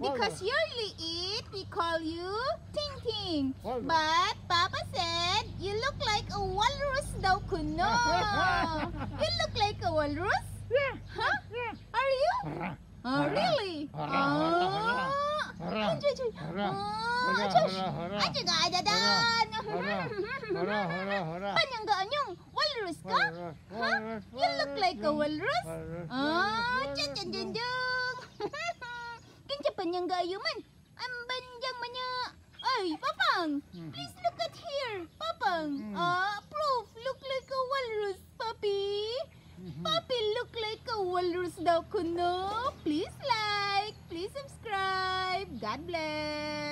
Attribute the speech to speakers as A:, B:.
A: Because you only eat, we call you Ting Ting. But Papa said you look like a walrus daw kuno. you look like a walrus?
B: Yeah.
A: Huh?
B: Yeah.
A: Are you? Oh, really?
B: Hara, hara, hara.
A: Ah.
B: Hara.
A: Anjay, anjay.
B: Hara.
A: Ah,
B: Hara,
A: shush.
B: yang gaya
A: man. Ang panjang
B: manya. Ay, Papang! Hmm.
A: Please look at here, Papang!
B: Hmm.
A: Ah,
B: uh,
A: proof! Look like a walrus,
B: Papi!
A: Hmm.
B: Papi,
A: look like a
B: walrus
A: daw kuno. no? Please
B: like!
A: Please subscribe! God bless!